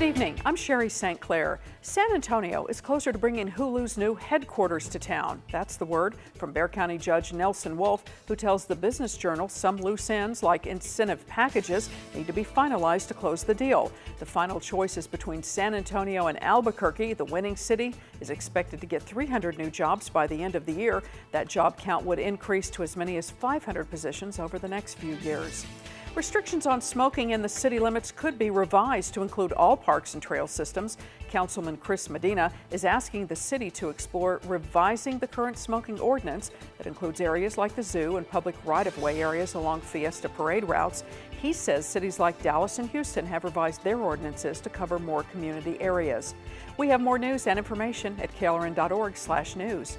Good evening. I'm Sherry St. Clair. San Antonio is closer to bringing Hulu's new headquarters to town. That's the word from Bexar County Judge Nelson Wolff, who tells the Business Journal some loose ends, like incentive packages, need to be finalized to close the deal. The final choice is between San Antonio and Albuquerque. The winning city is expected to get 300 new jobs by the end of the year. That job count would increase to as many as 500 positions over the next few years. Restrictions on smoking in the city limits could be revised to include all parks and trail systems. Councilman Cris Medina is asking the city to explore revising the current smoking ordinance that includes areas like the zoo and public right-of-way areas along Fiesta parade routes. He says cities like Dallas and Houston have revised their ordinances to cover more community areas. We have more news and information at klrn.org/news.